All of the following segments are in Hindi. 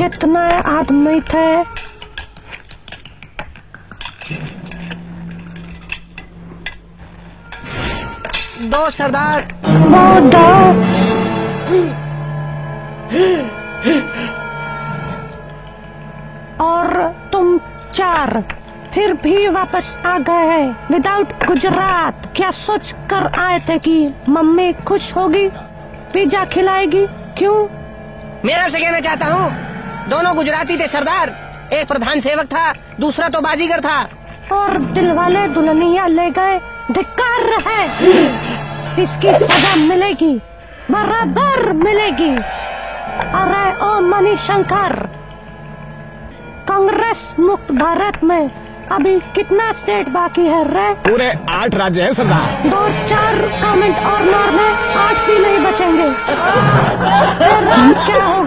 कितने आदमी थे? दो सरदार। वो दो। और तुम चार फिर भी वापस आ गए विदाउट गुजरात क्या सोच कर आए थे कि मम्मी खुश होगी पिज्जा खिलाएगी? क्यों? मैं आपसे कहना चाहता हूँ दोनों गुजराती थे सरदार। एक प्रधान सेवक था दूसरा तो बाजीगर था। और दिल वाले दुल्हनिया ले गए धिक्कार है इसकी सजा मिलेगी बराबर मिलेगी। अरे ओ मणिशंकर कांग्रेस मुक्त भारत में अभी कितना स्टेट बाकी है रे? पूरे आठ राज्य हैं सरदार। दो चार गवर्नमेंट और नॉर्मे आठ भी नहीं बचेंगे। क्या तो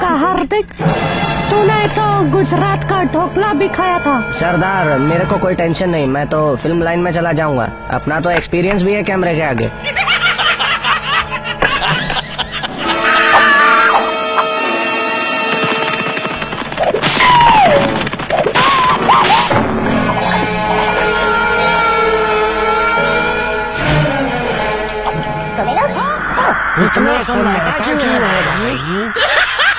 गुजरात का ढोकला भी खाया था। सरदार मेरे को कोई टेंशन नहीं मैं तो फ़िल्म लाइन में चला जाऊँगा। अपना तो एक्सपीरियंस भी है कैमरे के आगे। इतना सन्नाटा क्यों है भाई?